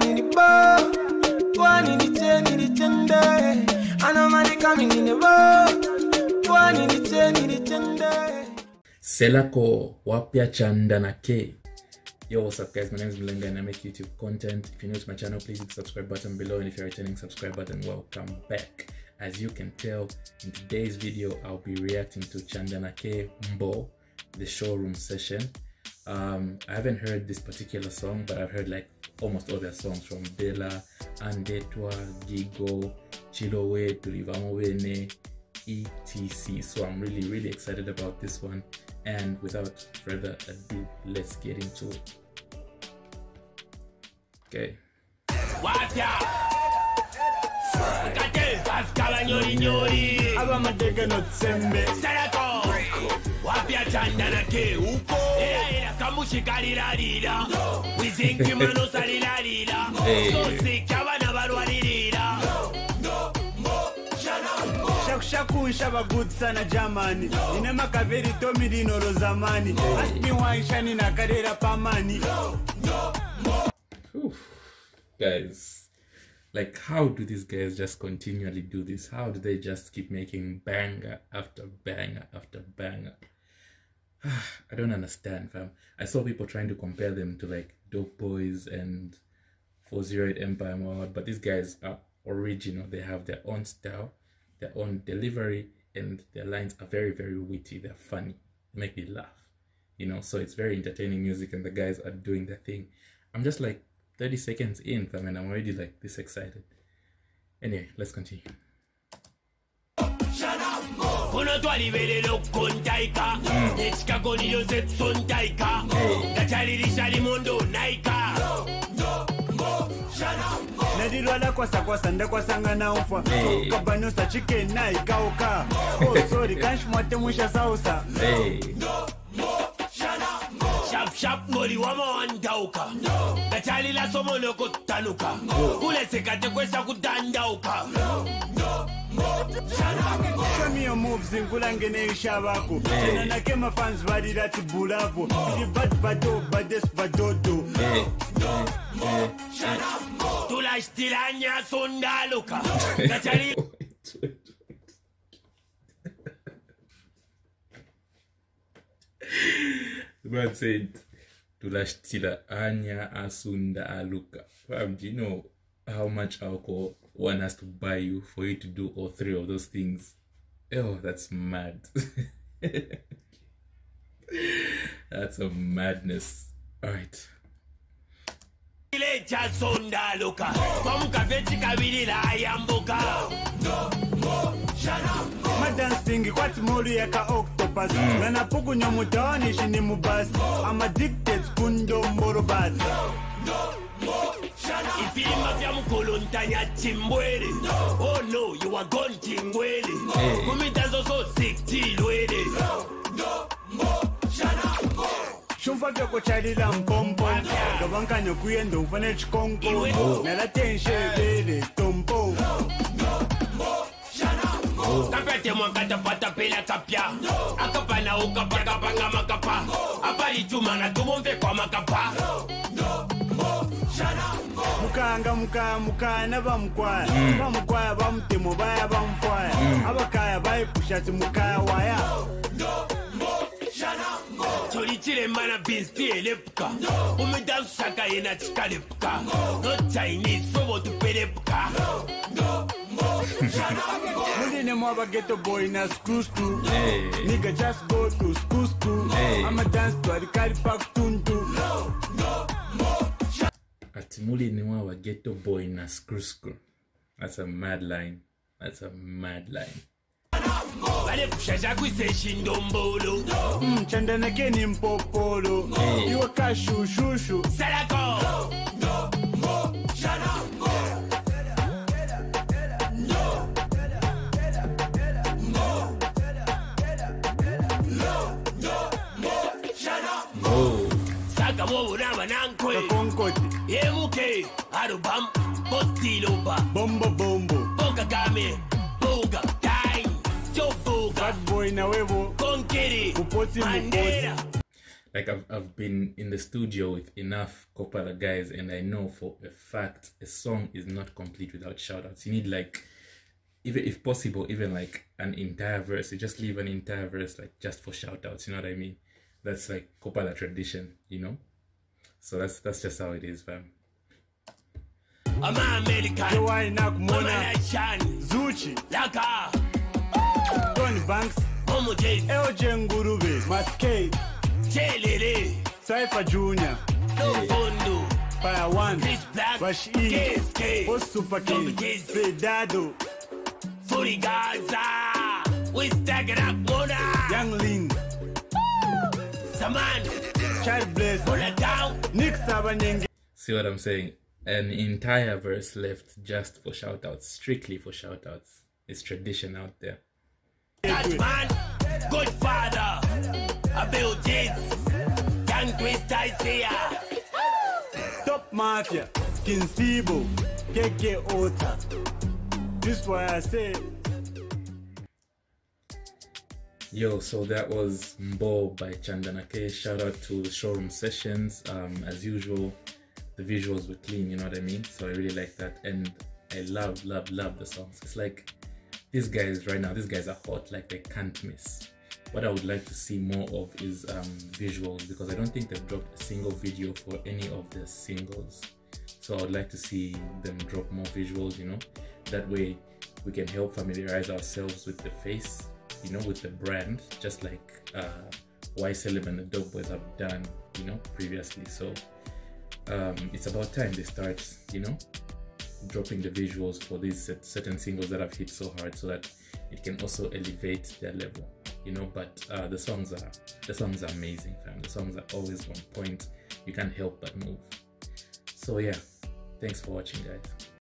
in the boat. One in the chain, in the chain I know money coming in the boat. One in the chain, in the chain Selako wapya Chanda na Kay. Yo, what's up guys? My name is Mulenga and I make YouTube content. If you're new to my channel, please hit the subscribe button below and if you're returning subscriber, then welcome back. As you can tell, in today's video, I'll be reacting to Chanda na Kay Mbo, the showroom session. Um, I haven't heard this particular song, but I've heard like almost all their songs from Bella, Andetwa, Gigo, Chilowe, Tuli Bamobene, etc. So I'm really, really excited about this one. And without further ado, let's get into it. Okay. abamateke notsembe wapya Chanda na Kay uko. Era era kamushikaliralira wizinkimanosaliralira sosika abana balwalirira shakushaku nshabagutsa na jamani. Ine makaveri tomirinoro zamani. Asipinwaishani nakarera pamani Oof. Guys, like, how do these guys just continually do this? How do they just keep making banger after banger after banger? I don't understand, fam. I saw people trying to compare them to like Dope Boys and 408 Empire Mode, but these guys are original. They have their own style, their own delivery, and their lines are very, very witty. They're funny, they make me laugh, you know. So it's very entertaining music, and the guys are doing their thing. I'm just like 30 seconds in, fam, and I'm already like this excited. Anyway, let's continue. Kuno twalibeerera okukontaika ekikago niyo zetusontaika nga kyalirisha limondo naika nadirwala kwasakwasa ndakwasanga naumfa Hey. kabanosa chikena ikauka oh sorry kanshimwate mwisha sausa. Hey, shapushap ng'oli wamawandauka nga kyalira somo n'okutanuka kuleseka tekwesa kutandauka. show me your moves nkulange neishabako tena nake mafans balira tibulavo ili bad bado bades badodo hey. tulashtiranya sondaluka wait. The man said, Tulashtila anya asunda aluka. Fam, do you know how much alcohol one has to buy you for you to do all three of those things? Oh, that's mad. that's a madness. Alright. ekyasondaluka kwamukava ekikabirira ayambuka madansingi kwati yaka octopus nganapukunya mutaonishi ni mubasi I'm addicted kundomboro basi ifilima vya mukolontanya chimbwele. Oh no you are gone chingwele Hey. kumita zoso 60 lwele. Shumfa vyakuchalila mpompo. Ngavankanya kuyenda umfane chikonko nalatenshelele tompo. Kapyatemwakatapatapela kapya. Akapanawo kapakapanga makapa. Apalituma natumomve kwa makapa mukanga mukaya mukaya na bamukwaya mm. bamukwaya bamutemo baya bamufwaya mm. abakaya bayipushatsi mukaya waya. Toli chilembana binsti elepuka umidansusaka yena chikalepuka no chinese fobo tupelepuka mulinemo abageto boy na skruskru Hey. nigga just go to school school Hey. ama dance to alikali pakutuntu Atimuli ni wa ghetto boy na screw screw. That's a mad line. That's a mad line. balepusha chakwisa eshindombolo hmm, ni mpopolo. Iwe kashushushu salako oh. saka nankwe kakonkoti yemuke alubam postiloba bombo bombo bokagame buga time chobuga bad boy na webo konkiri Kupoti, mandera like I've, I've been in the studio with enough Kopala guys and I know for a fact a song is not complete without shoutouts. You need like even if possible, even like an entire verse. You just leave an entire verse like just for shoutouts, you know what I mean? That's like Kopala tradition, you know? So that's that's just how it is, fam. Ama-american. Jowaina kumona amalashani Zuchi, laka Tony Banks, omujezi LJ Ngurube, Maskade, tyelele Cypher Junior, nofundu Fire One, chris black. Rush E, KSK, Boss Super King, Omujezi. Sedado, Fully Gaza. We stack it up, Mona. Young Lin, Saman, Child Blaze, pull it down. Nick Sabanyenge, See what I'm saying? An entire verse left just for shout outs, strictly for shout outs. It's tradition out there. That man, good father. I built this. Young Chris Isaiah. Top Mafia, Kinsibo, KK Ota. This why I say, Yo, so that was Mbo by Chanda na Kay. Shout out to Showroom Sessions. Um, as usual, the visuals were clean, you know what I mean? So I really like that. And I love, love, love the songs. It's like these guys right now, these guys are hot, like they can't miss. What I would like to see more of is um, visuals because I don't think they've dropped a single video for any of their singles. So I would like to see them drop more visuals, you know. That way we can help familiarize ourselves with the face, you know, with the brand, just like uh, Celeb and the Dope Boys have done, you know, previously. So um, it's about time they start, you know, dropping the visuals for these cer- certain singles that have hit so hard, so that it can also elevate their level, you know. But uh, the songs are the songs are amazing, fam. The songs are always on point. You can't help but move. So yeah, thanks for watching, guys.